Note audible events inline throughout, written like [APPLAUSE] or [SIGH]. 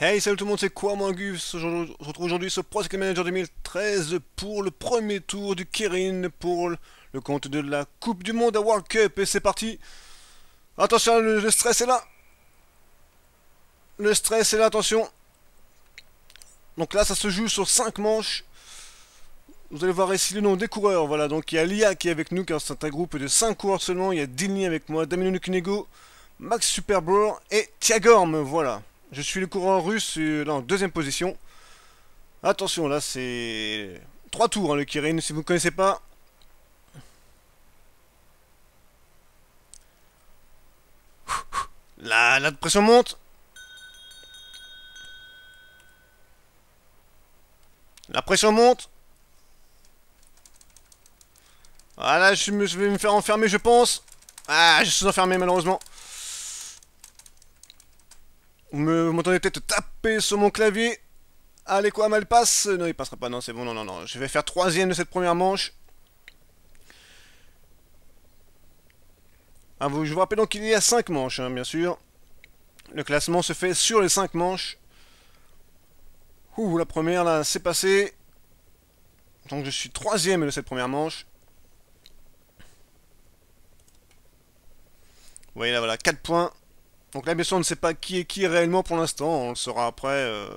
Hey, salut tout le monde, c'est quoi Mangus On se retrouve aujourd'hui sur Pro Manager 2013 pour le premier tour du Kirin pour le compte de la Coupe du Monde à World Cup. Et c'est parti Attention, le, stress est là Le stress est là, attention Donc là, ça se joue sur 5 manches. Vous allez voir ici le nom des coureurs. Voilà, donc il y a Lia qui est avec nous, car c'est un groupe de 5 coureurs seulement. Il y a Dilny avec moi, Damien Nukunego, Max Superbro et Tiagorm. Voilà. Je suis le coureur russe euh, en deuxième position. Attention, là c'est... Trois tours hein, le Kirin, si vous ne connaissez pas. La, pression monte. La pression monte. Voilà, je vais me faire enfermer, je pense. Ah, je suis enfermé malheureusement. Vous m'entendez peut-être taper sur mon clavier. Allez quoi, mal passe? Non, il passera pas, non, c'est bon, non, non, non. Je vais faire troisième de cette première manche. Ah, vous, je vous rappelle donc qu'il y a 5 manches, hein, bien sûr. Le classement se fait sur les 5 manches. Ouh, la première, là, c'est passé. Donc je suis troisième de cette première manche. Vous voyez là, voilà, 4 points. Donc là, bien sûr, on ne sait pas qui est qui réellement pour l'instant. On le saura après. Euh...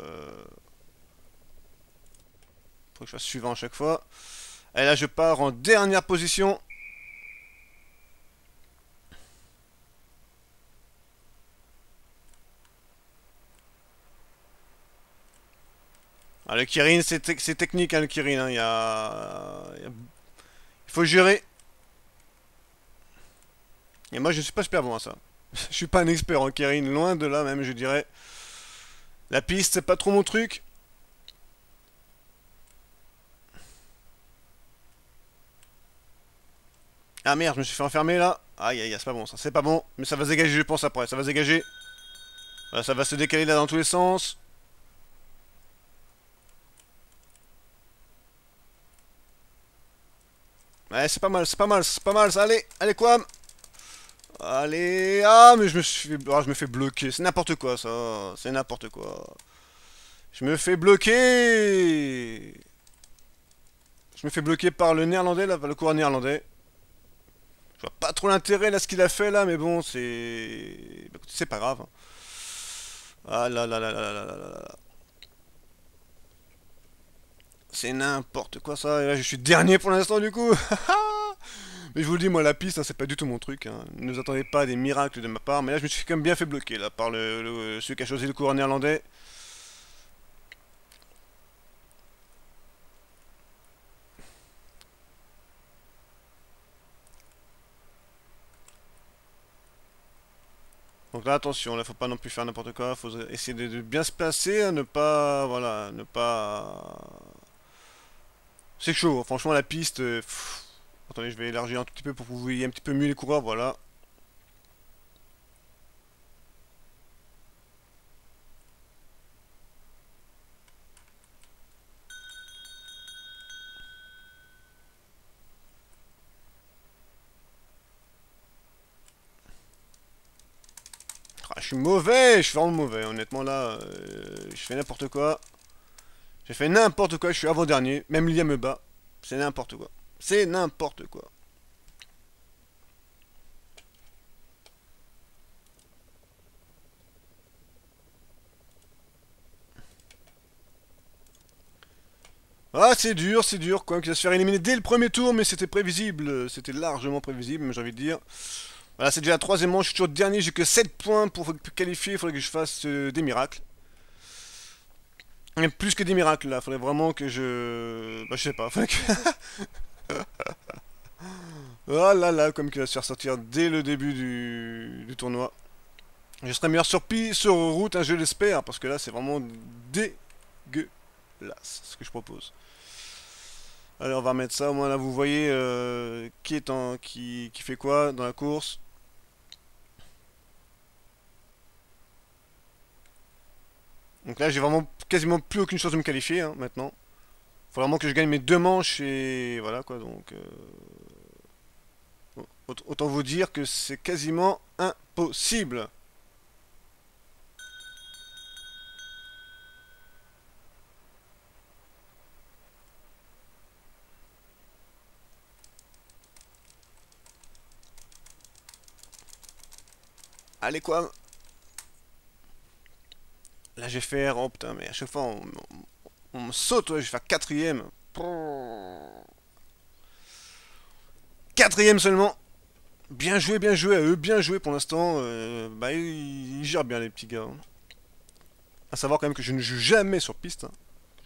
Faut que je fasse suivant à chaque fois. Et là, je pars en dernière position. Ah, le Kirin, c'est technique, hein, le Kirin. Hein. Il, y a... Il faut gérer. Et moi, je suis pas super bon à ça. Je suis pas un expert en Kirin, loin de là même, je dirais. La piste, c'est pas trop mon truc. Ah merde, je me suis fait enfermer là. Aïe aïe, c'est pas bon ça, c'est pas bon. Mais ça va se dégager, je pense, après. Ça va se dégager. Ça va se décaler là dans tous les sens. Ouais, c'est pas mal, c'est pas mal, c'est pas mal. Allez, allez, quoi Allez, ah, mais je me suis, ah, je me fais bloquer. C'est n'importe quoi, ça. C'est n'importe quoi. Je me fais bloquer. Je me fais bloquer par le néerlandais, là, le coureur néerlandais. Je vois pas trop l'intérêt, là, ce qu'il a fait, là, mais bon, c'est... Bah, c'est pas grave. Hein. Ah là là là là là là là C'est n'importe quoi, ça. Et là, je suis dernier pour l'instant, du coup. [LAUGHS] Mais je vous le dis, moi, la piste, hein, c'est pas du tout mon truc. Hein. Ne vous attendez pas à des miracles de ma part. Mais là, je me suis quand même bien fait bloquer, là, par le, celui qui a choisi le coureur néerlandais. Donc là, attention, là, faut pas non plus faire n'importe quoi. Faut essayer de, bien se placer, hein, ne pas... Voilà, ne pas... C'est chaud, franchement, la piste... Euh, Attendez, je vais élargir un tout petit peu pour que vous voyez un petit peu mieux les coureurs, voilà. Ah, je suis mauvais, je suis vraiment mauvais, honnêtement là, euh, je fais n'importe quoi. J'ai fait n'importe quoi, je suis avant-dernier, même Liam me bat, c'est n'importe quoi. C'est n'importe quoi. Ah, c'est dur, c'est dur, quoi, qu'il va se faire éliminer dès le premier tour, mais c'était prévisible, c'était largement prévisible, j'ai envie de dire. Voilà, c'est déjà la troisième manche, je suis toujours dernier, j'ai que 7 points pour qualifier, il faudrait que je fasse euh, des miracles. plus que des miracles, là, il faudrait vraiment que je... Bah, je sais pas, faudrait que... [LAUGHS] [LAUGHS] oh là là, comme qu'il va se faire sortir dès le début du, tournoi. Je serai meilleur sur, sur route, hein, je l'espère, parce que là c'est vraiment dégueulasse ce que je propose. Allez, on va remettre ça, au moins là vous voyez euh, qui, est en, qui, qui fait quoi dans la course. Donc là j'ai vraiment quasiment plus aucune chance de me qualifier hein, maintenant faut vraiment que je gagne mes deux manches et voilà quoi donc euh, autant vous dire que c'est quasiment impossible. Allez quoi? Là je vais faire... Oh putain hein, mais à chaque fois on, me saute, je vais faire quatrième. Quatrième seulement. Bien joué, bien joué à eux, bien joué pour l'instant. Euh, bah ils, gèrent bien les petits gars. Hein. A savoir quand même que je ne joue jamais sur piste. Hein.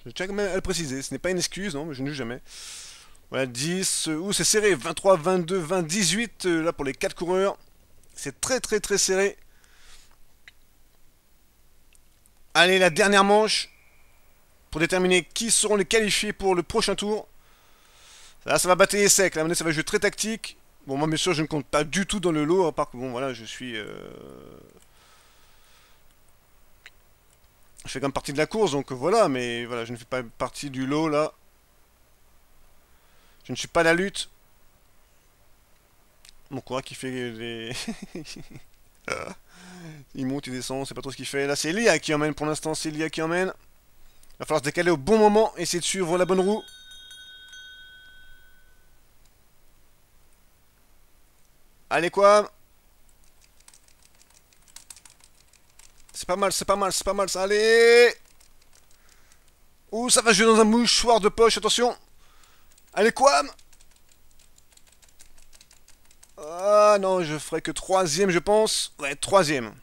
Je tiens quand même à le préciser, ce n'est pas une excuse, non, mais je ne joue jamais. Voilà, 10, ouh c'est serré, 23, 22, 20, 18, là pour les 4 coureurs. C'est très très très serré. Allez, la dernière manche pour déterminer qui seront les qualifiés pour le prochain tour. Là, ça va batailler sec. Là, ça va jouer très tactique. Bon, moi, bien sûr, je ne compte pas du tout dans le lot. À part que, bon, voilà, je suis... Euh, je fais comme partie de la course, donc voilà. Mais voilà, je ne fais pas partie du lot, là. Je ne suis pas la lutte. Mon coureur qui fait les... [LAUGHS] il monte, il descend, c'est pas trop ce qu'il fait. Là, c'est Elia qui emmène pour l'instant, c'est Elia qui emmène. Il va falloir se décaler au bon moment, essayer de suivre la bonne roue. Allez quoi? C'est pas mal, c'est pas mal, c'est pas mal ça. Allez Ouh, ça va jouer dans un mouchoir de poche, attention Allez quoi? Ah non, je ferai que troisième, je pense. Ouais, troisième.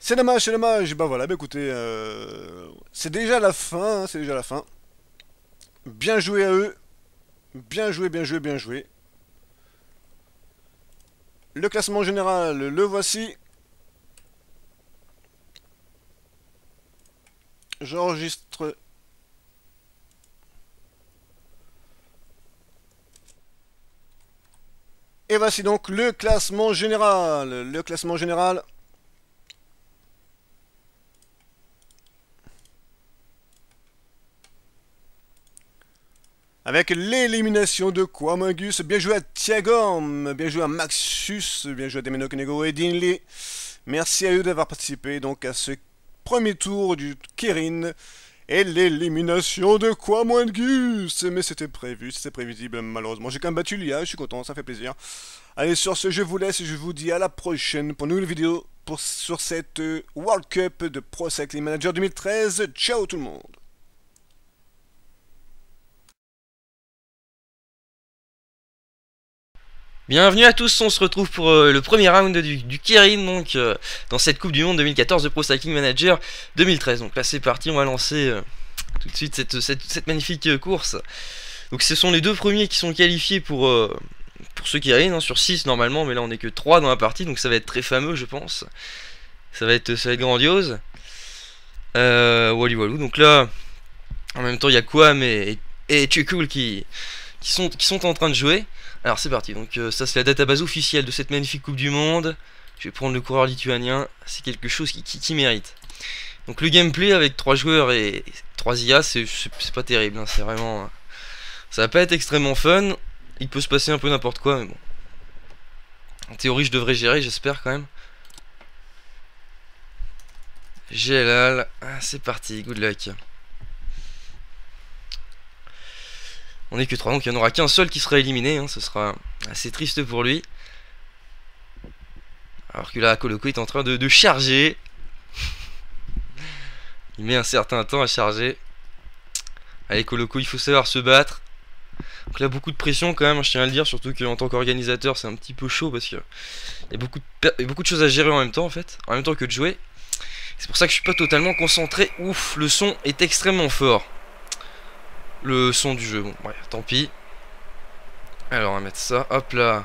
C'est dommage, c'est dommage. Bah voilà, bah écoutez, euh, c'est déjà la fin, hein, c'est déjà la fin. Bien joué à eux. Bien joué, bien joué, bien joué. Le classement général, le voici. J'enregistre Et voici donc le classement général. Le classement général. Avec l'élimination de Quamangus, bien joué à Thiagorm, bien joué à Maxus, bien joué à Demeno et Dinley. Merci à eux d'avoir participé donc à ce premier tour du Kirin et l'élimination de Quamangus. Mais c'était prévu, c'était prévisible malheureusement. J'ai quand même battu l'IA, je suis content, ça fait plaisir. Allez, sur ce, je vous laisse et je vous dis à la prochaine pour une nouvelle vidéo sur cette World Cup de Pro Cycling Manager 2013. Ciao tout le monde Bienvenue à tous, on se retrouve pour euh, le premier round du, du donc euh, dans cette Coupe du Monde 2014 de Pro Cycling Manager 2013. Donc là c'est parti, on va lancer euh, tout de suite cette, magnifique course. Donc ce sont les deux premiers qui sont qualifiés pour, pour ce Kirin, hein, sur 6 normalement, mais là on est que 3 dans la partie, donc ça va être très fameux je pense. Ça va être, ça grandiose. Wally Walou, donc là en même temps il y a Quam et, et, Cool qui, qui, sont, qui sont en train de jouer. Alors c'est parti, donc euh, ça c'est la database officielle de cette magnifique Coupe du Monde. Je vais prendre le coureur lituanien, c'est quelque chose qui, mérite. Donc le gameplay avec 3 joueurs et 3 IA, c'est pas terrible, hein, c'est vraiment... Ça va pas être extrêmement fun, il peut se passer un peu n'importe quoi, mais bon. En théorie je devrais gérer, j'espère quand même. Gélal, ah, c'est parti, good luck. On est que 3, donc il n'y en aura qu'un seul qui sera éliminé. Hein, ce sera assez triste pour lui. Alors que là, Koloko est en train de, charger. [LAUGHS] il met un certain temps à charger. Allez, Koloko, il faut savoir se battre. Donc là, beaucoup de pression quand même, hein, je tiens à le dire. Surtout qu'en tant qu'organisateur, c'est un petit peu chaud parce qu'il y, a beaucoup de choses à gérer en même temps, en fait. En même temps que de jouer. C'est pour ça que je suis pas totalement concentré. Ouf, le son est extrêmement fort le son du jeu. Bon, ouais, tant pis. Alors, on va mettre ça. Hop là.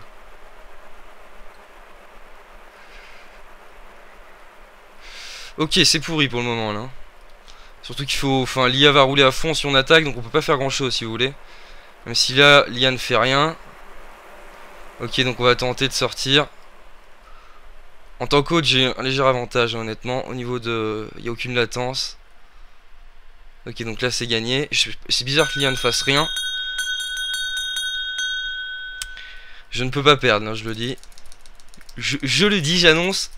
Ok, c'est pourri pour le moment là. Surtout qu'il faut... Enfin, l'IA va rouler à fond si on attaque, donc on peut pas faire grand chose si vous voulez. Même si là, l'IA ne fait rien. Ok, donc on va tenter de sortir. En tant qu'autre, j'ai un léger avantage, honnêtement. Au niveau de... Il n'y a aucune latence. Ok, donc là c'est gagné. C'est bizarre qu'il y ne fasse rien. Je ne peux pas perdre, hein, je le dis. Je, le dis, j'annonce.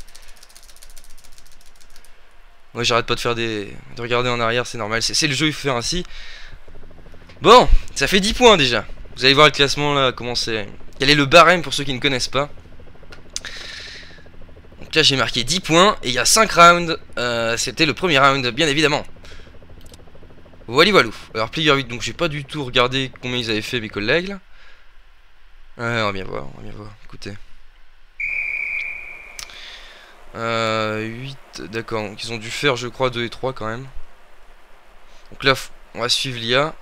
Moi j'arrête pas de faire des... de regarder en arrière, c'est normal. C'est le jeu, il faut faire ainsi. Bon, ça fait 10 points déjà. Vous allez voir le classement là, comment c'est... Quel est le barème pour ceux qui ne connaissent pas Donc là j'ai marqué 10 points et il y a 5 rounds. Euh, C'était le premier round bien évidemment. Voilà voilou. Alors player 8 donc j'ai pas du tout regardé combien ils avaient fait mes collègues là. Ouais on va bien voir, on va bien voir, écoutez. Euh, 8, d'accord, donc ils ont dû faire je crois 2 et 3 quand même. Donc là on va suivre l'IA.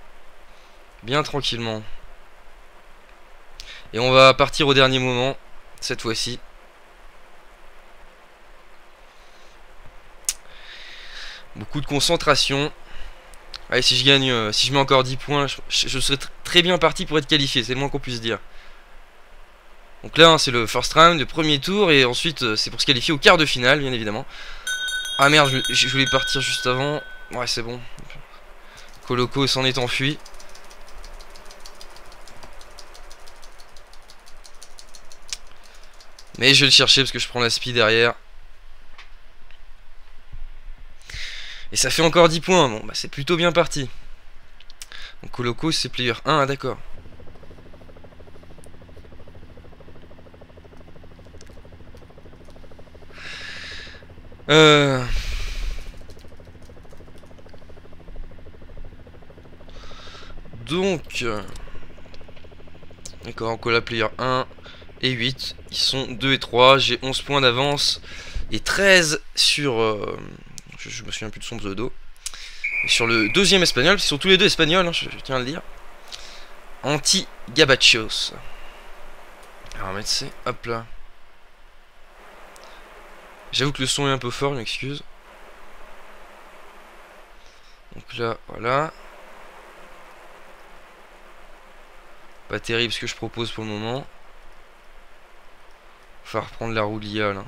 Bien tranquillement. Et on va partir au dernier moment, cette fois-ci. Beaucoup de concentration. Allez, si je gagne, euh, si je mets encore 10 points, je, serai très bien parti pour être qualifié, c'est le moins qu'on puisse dire. Donc là, hein, c'est le first round, le premier tour, et ensuite, euh, c'est pour se qualifier au quart de finale, bien évidemment. Ah merde, je, je voulais partir juste avant. Ouais, c'est bon. Coloco s'en est enfui. Mais je vais le chercher parce que je prends la speed derrière. Et ça fait encore 10 points. Bon, bah c'est plutôt bien parti. Donc Coloco c'est player 1, ah, d'accord. Euh... Donc... Euh, d'accord, Cola player 1 et 8. Ils sont 2 et 3. J'ai 11 points d'avance. Et 13 sur... Euh, je, me souviens plus de son pseudo. Et sur le deuxième espagnol, ils sont tous les deux espagnols, hein, je, tiens à le dire. Anti-Gabachos. Alors, on va mettre. Hop là. J'avoue que le son est un peu fort, une excuse. Donc là, voilà. Pas terrible ce que je propose pour le moment. Faut reprendre la roue l'IA là.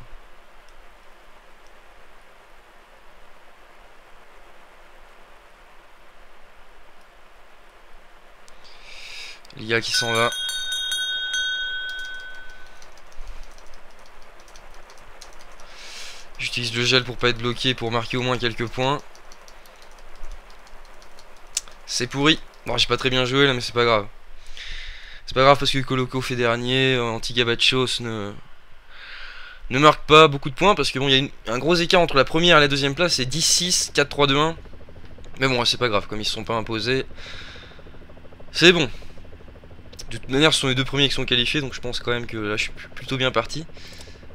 L'IA qui s'en va. J'utilise le gel pour pas être bloqué pour marquer au moins quelques points. C'est pourri. Bon, j'ai pas très bien joué là, mais c'est pas grave. C'est pas grave parce que Coloco fait dernier, Anti-Gabachos ne, ne marque pas beaucoup de points parce que bon, il y a un gros écart entre la première et la deuxième place, c'est 10-6, 4-3-2-1. Mais bon, c'est pas grave, comme ils se sont pas imposés, c'est bon. De toute manière, ce sont les deux premiers qui sont qualifiés, donc je pense quand même que là, je suis plutôt bien parti.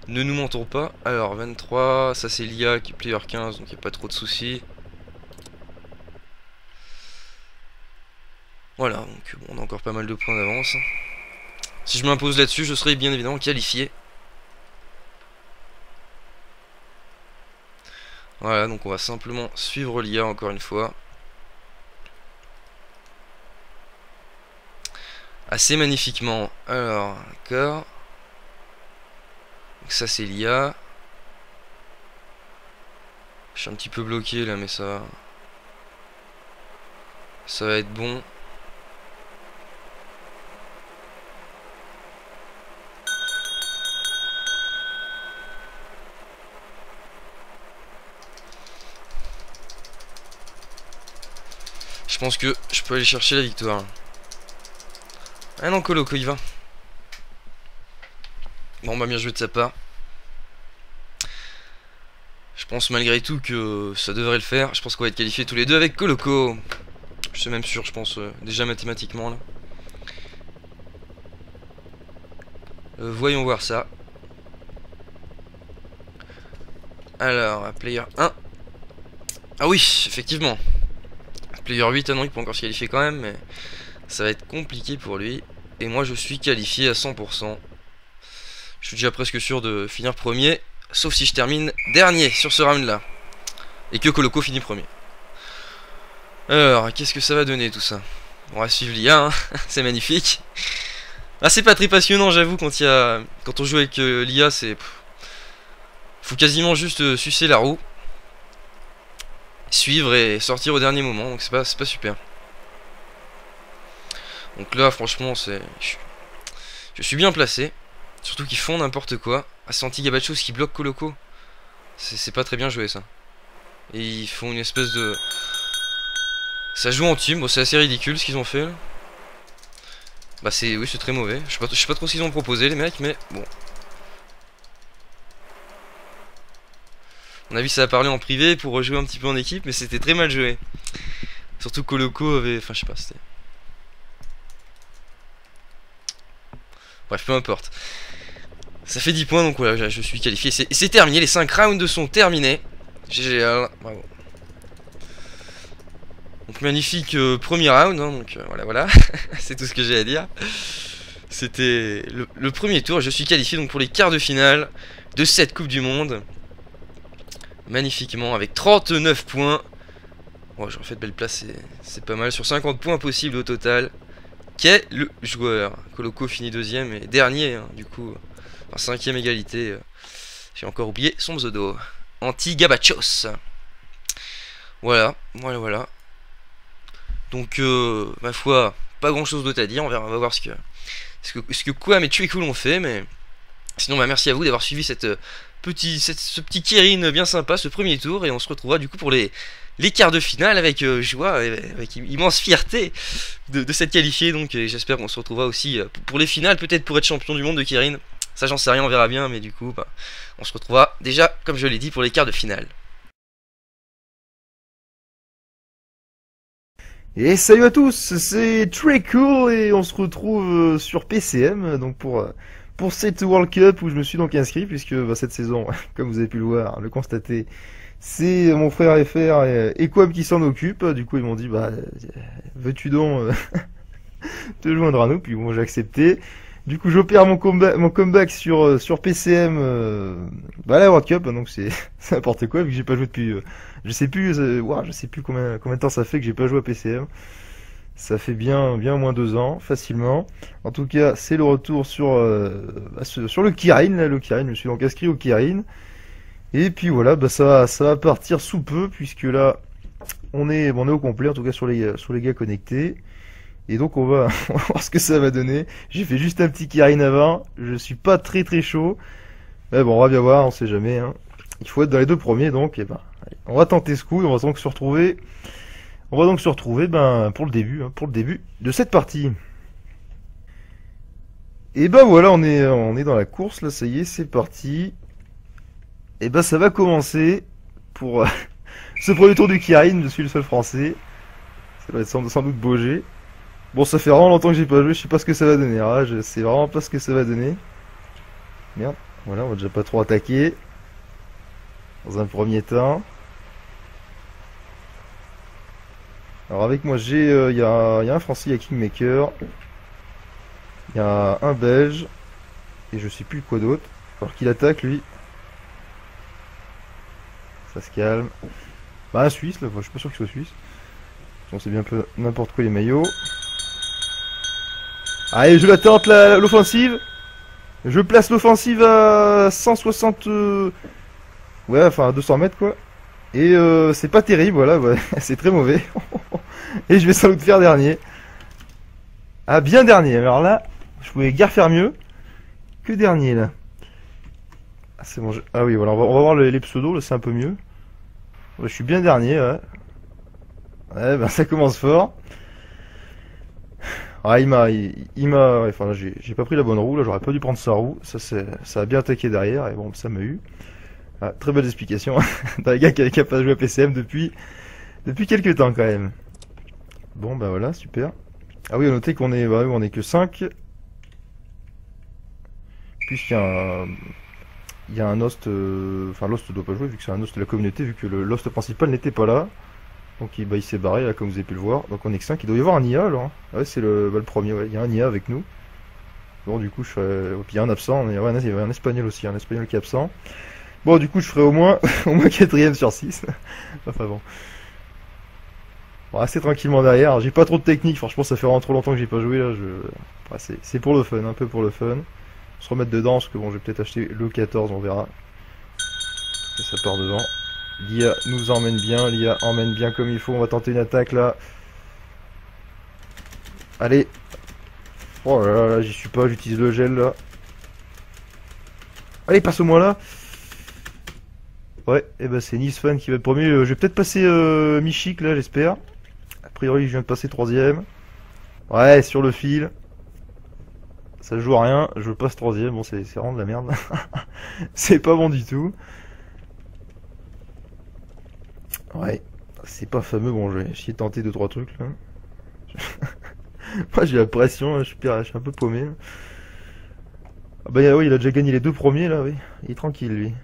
Ne nous mentons pas. Alors, 23, ça c'est l'IA qui est player 15, donc il n'y a pas trop de soucis. Voilà, donc bon, on a encore pas mal de points d'avance. Si je m'impose là-dessus, je serai bien évidemment qualifié. Voilà, donc on va simplement suivre l'IA encore une fois. Assez magnifiquement. Alors, d'accord. Ça c'est l'IA. Je suis un petit peu bloqué là, mais ça... Ça va être bon. Je pense que je peux aller chercher la victoire. Ah non, Coloco, il va. Bon, bah bien joué de sa part. Je pense malgré tout que ça devrait le faire. Je pense qu'on va être qualifiés tous les deux avec Coloco. Je suis même sûr, je pense, euh, déjà mathématiquement là. Euh, voyons voir ça. Alors, player 1. Ah oui, effectivement. Player 8, ah non, il peut encore se qualifier quand même, mais ça va être compliqué pour lui. Et moi, je suis qualifié à 100%. Je suis déjà presque sûr de finir premier, sauf si je termine dernier sur ce round-là. Et que Coloco finit premier. Alors, qu'est-ce que ça va donner tout ça? On va suivre l'IA, hein. [LAUGHS] c'est magnifique. Ah, c'est pas très passionnant, j'avoue, quand, quand on joue avec euh, l'IA, c'est... Faut quasiment juste euh, sucer la roue suivre et sortir au dernier moment. Donc c'est pas, pas super. Donc là, franchement, c'est. Je suis bien placé. Surtout qu'ils font n'importe quoi. Ah, c'est anti-Gabachos qui bloque Coloco. C'est pas très bien joué ça. Et ils font une espèce de. Ça joue en team. Bon, c'est assez ridicule ce qu'ils ont fait. Bah, c'est. Oui, c'est très mauvais. Je sais pas, sais pas trop ce qu'ils ont proposé, les mecs, mais bon. On a vu ça a parlé en privé pour rejouer un petit peu en équipe, mais c'était très mal joué. Surtout Coloco avait. Enfin, je sais pas, c'était. Bref, peu importe. Ça fait 10 points, donc voilà, je suis qualifié. C'est terminé, les 5 rounds sont terminés. GG, bravo. Donc magnifique euh, premier round, hein, donc euh, voilà, voilà. [LAUGHS] C'est tout ce que j'ai à dire. C'était le, premier tour, je suis qualifié donc pour les quarts de finale de cette Coupe du Monde. Magnifiquement, avec 39 points. Bon, je refais de belle place, c'est pas mal. Sur 50 points possibles au total. Le joueur Coloco finit deuxième et dernier, hein, du coup. En cinquième égalité. Euh, j'ai encore oublié son pseudo. Anti-Gabachos. Voilà, voilà, voilà. Donc, euh, ma foi, pas grand chose d'autre à dire. On, va voir ce que, ce que, ce que quoi mais tu es cool on fait. Mais sinon, bah, merci à vous d'avoir suivi cette, euh, petit, ce petit Kirin bien sympa, ce premier tour. Et on se retrouvera du coup pour les, les quarts de finale avec euh, joie, avec immense fierté de, de s'être qualifié. Donc, j'espère qu'on se retrouvera aussi pour les finales, peut-être pour être champion du monde de Kirin. Ça, j'en sais rien, on verra bien. Mais du coup, bah, on se retrouvera déjà, comme je l'ai dit, pour les quarts de finale. Et salut à tous, c'est très cool et on se retrouve euh, sur PCM donc pour euh, pour cette World Cup où je me suis donc inscrit puisque bah, cette saison, [LAUGHS] comme vous avez pu le voir, le constater, c'est mon frère FR et Equam qui s'en occupe. Du coup ils m'ont dit bah veux-tu donc euh, [LAUGHS] te joindre à nous? Puis bon j'ai accepté. Du coup, j'opère mon comeback, mon comeback sur euh, sur PCM, euh, bah la World Cup, donc [LAUGHS] c'est n'importe quoi vu que j'ai pas joué depuis, je sais plus, euh, je sais plus combien combien de temps ça fait que j'ai pas joué à PCM. Ça fait bien bien moins deux ans, facilement. En tout cas, c'est le retour sur bah, sur le Kirin, le Kirin. Je me suis donc inscrit au Kirin. Et puis voilà, bah ça ça va partir sous peu puisque là on est on est au complet en tout cas sur les sur les gars connectés. Et donc [LAUGHS] on va, voir ce que ça va donner. J'ai fait juste un petit Kirin avant. Je suis pas très très chaud. Mais bon, on va bien voir, on sait jamais. Hein. Il faut être dans les deux premiers, donc et eh ben, on va tenter ce coup. On va donc se retrouver. On va donc se retrouver ben, pour le début, hein, pour le début de cette partie. Et ben voilà, on est, on est dans la course là, ça y est, c'est parti. Et ben ça va commencer pour [LAUGHS] ce premier tour du Kirin. Je suis le seul français. Ça va être sans, doute Bogé. Bon, ça fait vraiment longtemps que j'ai pas joué, je sais pas ce que ça va donner. Ah, je sais vraiment pas ce que ça va donner. Merde, voilà, on va déjà pas trop attaquer. Dans un premier temps. Alors avec moi, j'ai, il euh, y, a, y, a un Français, il Kingmaker. Il y a un Belge. Et je sais plus quoi d'autre. Alors qu'il attaque, lui. Ça se calme. Bah Suisse, là, je suis pas sûr qu'il soit Suisse. On sait bien peu n'importe quoi les maillots. Allez, je la tente l'offensive. Je place l'offensive à 160... Euh, ouais, enfin à 200 mètres quoi. Et euh, c'est pas terrible, voilà, [LAUGHS] c'est très mauvais. [LAUGHS] Et je vais sans doute faire dernier. Ah, bien dernier. Alors là, je pouvais guère faire mieux que dernier là. Ah, oui, voilà, on va, voir les, pseudos, là c'est un peu mieux. je suis bien dernier, ouais. Ouais, ben [LAUGHS] ça commence fort. Ah, il m'a, il, m'a, j'ai pas pris la bonne roue, là, j'aurais pas dû prendre sa roue, ça c'est, ça a bien attaqué derrière, et bon, ça m'a eu. Ah, très belle explication [LAUGHS] d'un gars qui a, pas joué à PCM depuis, depuis quelques temps quand même. Bon, bah voilà, super. Ah oui, à noter qu'on est, bah, on est que 5. Puisqu'il y a un, il y a un host, euh, enfin l'host doit pas jouer vu que c'est un host de la communauté, vu que l'host principal n'était pas là. Donc il, bah, il s'est barré là comme vous avez pu le voir. Donc on est que 5. Il doit y avoir un IA alors. Hein. Ouais c'est le, bah, le premier, ouais. Il y a un IA avec nous. Bon du coup je ferai. puis il y a un absent, il y a un espagnol aussi, un espagnol qui est absent. Bon du coup je ferai au moins [LAUGHS] au moins quatrième sur 6. [LAUGHS] enfin bon. Bon, assez tranquillement derrière. J'ai pas trop de technique, franchement ça fait vraiment trop longtemps que j'ai pas joué là. Je... c'est pour le fun, un peu pour le fun. Se remettre dedans, parce que bon je vais peut-être acheter le 14, on verra. Et ça part devant. L'IA nous emmène bien, l'IA emmène bien comme il faut. On va tenter une attaque là. Allez. Oh là là, j'y suis pas, j'utilise le gel là. Allez, passe au moins là. Ouais, et eh ben c'est Nice qui va être premier. Euh, je vais peut-être passer euh, là, j'espère. A priori, je viens de passer troisième. Ouais, sur le fil. Ça joue à rien, je passe troisième. Bon, c'est vraiment de la merde. [LAUGHS] c'est pas bon du tout. Ouais, c'est pas fameux. Bon, de tenter 2-3 trucs là. [LAUGHS] Moi j'ai la pression, je je suis un peu paumé. Ah bah oui, il a déjà gagné les deux premiers là, oui. Il est tranquille lui.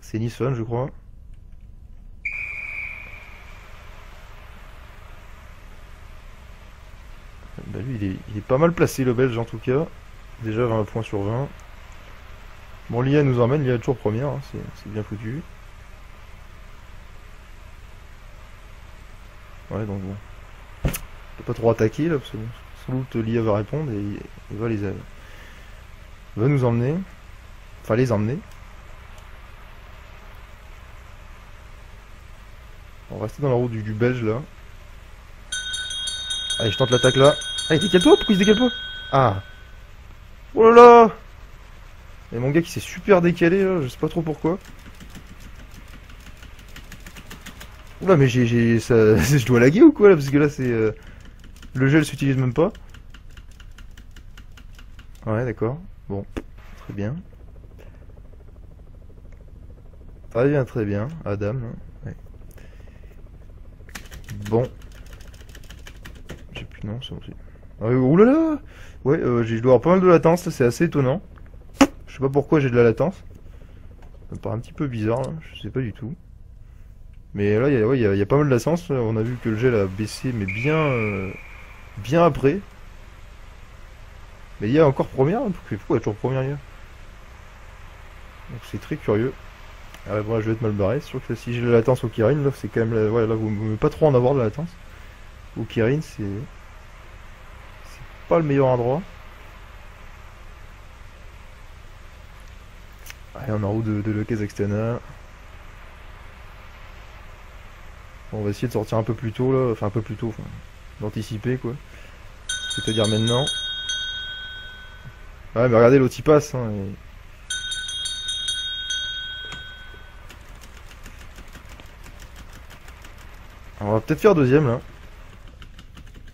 C'est Nissan, je crois. Bah lui, il est, pas mal placé le belge en tout cas. Déjà 20 points sur 20. Bon, l'IA nous emmène, l'IA est toujours première, hein. c'est bien foutu. Ouais, donc bon. Peut pas trop attaquer là, parce que sans doute l'IA va répondre et va les va nous emmener. Enfin les emmener. On va rester dans la route du, belge là. Allez, je tente l'attaque là. Allez, décale-toi, pourquoi il se décale pas Ah Oh là là Et mon gars qui s'est super décalé là, je sais pas trop pourquoi. Oula mais j'ai ça [LAUGHS] je dois laguer ou quoi là parce que là c'est euh, le gel s'utilise même pas. Ouais d'accord. Bon, très bien. Très bien, très bien, Adam. Hein. Bon. Non, c'est bon. Ah, oulala Ouais, euh, je dois avoir pas mal de latence, c'est assez étonnant. Je sais pas pourquoi j'ai de la latence. Ça me paraît un petit peu bizarre, je sais pas du tout. Mais là, il y, a pas mal de latence. On a vu que le gel a baissé, mais bien, euh, bien après. Mais il y a encore première hein, Pourquoi il y a toujours première Donc c'est très curieux. Ah je vais être mal barré. C'est que si j'ai la latence au Kirin, là c'est quand même la... ouais, là vous ne pas trop en avoir de la latence. Au Kirin, c'est. Pas le meilleur endroit. Allez, on en haut de, le Kazakhstan. on va essayer de sortir un peu plus tôt là, enfin un peu plus tôt, d'anticiper quoi. C'est-à-dire maintenant. Ouais, mais regardez, l'autre il passe. Hein, on va peut-être faire deuxième là.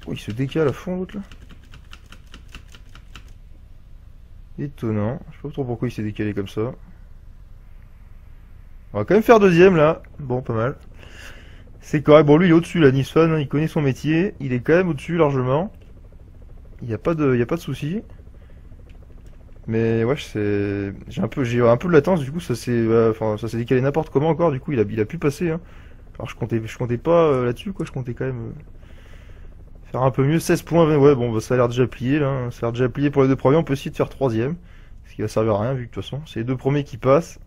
Oh, il se décale à fond l'autre là. Étonnant. Je sais pas trop pourquoi il s'est décalé comme ça. On va quand même faire deuxième là. Bon, pas mal. C'est correct. Bon, lui il est au-dessus là, Nissan. Hein, il connaît son métier. Il est quand même au-dessus largement. Il n'y a pas de, de souci. Mais ouais, c'est j'ai un peu un peu de latence du coup ça s'est enfin ça s'est décalé n'importe comment encore du coup il a il a pu passer hein. Alors je comptais je comptais pas euh, là-dessus quoi, je comptais quand même euh, faire un peu mieux 16 points ouais bon bah, ça a l'air déjà plié là, hein. ça a l'air déjà plié pour les deux premiers, on peut essayer de faire troisième. Ce qui va servir à rien vu que de toute façon, c'est les deux premiers qui passent.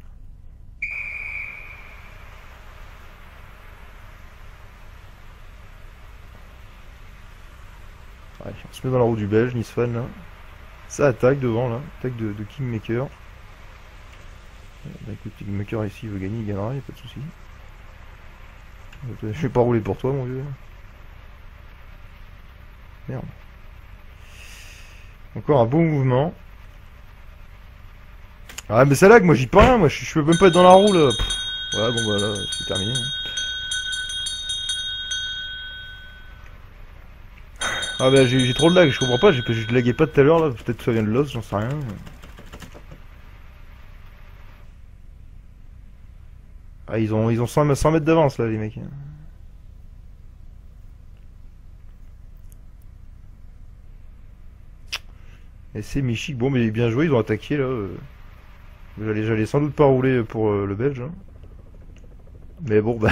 On se met dans la roue du belge, Nisfan là. Ça attaque devant là, attaque de, Kingmaker. Bah écoute, Kingmaker ici veut gagner, il gagnera, y a pas de souci. Je vais pas rouler pour toi mon vieux. Merde. Encore un beau mouvement. Ah mais ça lag, moi j'y pas rien, moi je, peux même pas être dans la roue là. Voilà, bon voilà, c'est terminé. Hein. Ah bah j'ai trop de lag, je comprends pas, je laguais pas tout à l'heure là, peut-être que ça vient de l'os, j'en sais rien. Ah ils ont ils ont 100, mètres d'avance là les mecs. C'est Michik, bon mais bien joué, ils ont attaqué là. J'allais sans doute pas rouler pour euh, le belge. Hein. Mais bon bah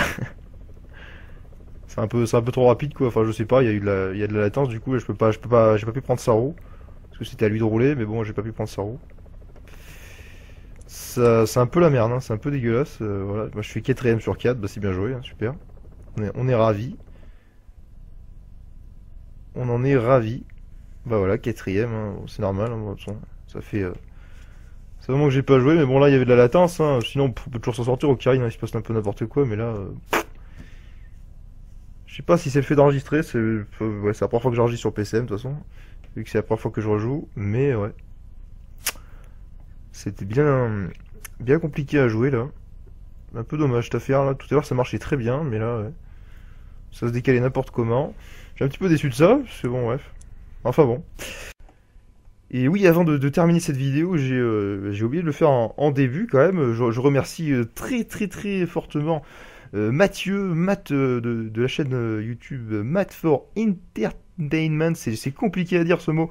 [LAUGHS] c'est un peu c'est un peu trop rapide quoi. Enfin je sais pas il y a eu de la, latence du coup je peux pas je peux pas j'ai pas pu prendre sa roue parce que c'était à lui de rouler mais bon j'ai pas pu prendre sa roue c'est un peu la merde hein, c'est un peu dégueulasse euh, voilà. Moi je suis quatrième sur 4 bah c'est bien joué hein, super. On est, on est ravi on en est ravi bah voilà quatrième hein, c'est normal ça fait euh, c'est vraiment que j'ai pas joué mais bon là il y avait de la latence sinon on peut toujours s'en sortir au Karine il se passe un peu n'importe quoi mais là euh, je sais pas si c'est le fait d'enregistrer, c'est ouais, la première fois que j'enregistre sur PCM de toute façon, vu que c'est la première fois que je rejoue, mais ouais. C'était bien bien compliqué à jouer là. Un peu dommage cette affaire là. Tout à l'heure ça marchait très bien, mais là ouais. ça se décalait n'importe comment. J'ai un petit peu déçu de ça, c'est bon bref. Enfin bon. Et oui, avant de, terminer cette vidéo, euh, j'ai oublié de le faire en, début quand même. Je, remercie euh, très très très fortement Mathieu, Matt de, la chaîne YouTube Matt for Entertainment, c'est compliqué à dire ce mot.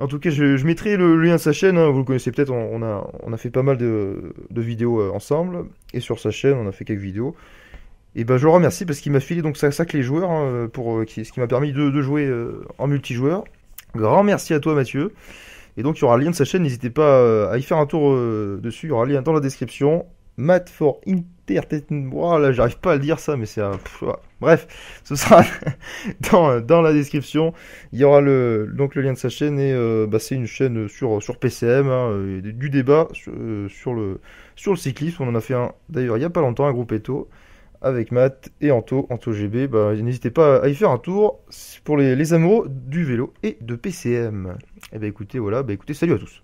En tout cas, je, mettrai le, lien de sa chaîne. Hein. vous le connaissez peut-être. On, a, fait pas mal de, vidéos euh, ensemble. Et sur sa chaîne, on a fait quelques vidéos. Et ben, je le remercie parce qu'il m'a filé donc ça, ça les joueurs hein, pour euh, ce qui m'a permis de, jouer euh, en multijoueur. Grand merci à toi, Mathieu. Et donc, il y aura le lien de sa chaîne. N'hésitez pas à y faire un tour dessus. Il y aura le lien dans la description. Matt for Entertainment. Voilà, j'arrive pas à le dire ça, mais c'est un. Bref, ce sera [LAUGHS] dans, dans, la description. Il y aura le, donc le lien de sa chaîne et euh, bah, c'est une chaîne sur, sur PCM, hein, du débat sur, euh, le, sur le cyclisme. On en a fait un d'ailleurs il y a pas longtemps, un groupe Eto avec Matt et Anto, Anto GB. Bah, N'hésitez pas à y faire un tour pour les, les amoureux du vélo et de PCM. Et eh bah ben, écoutez, voilà, bah écoutez, salut à tous.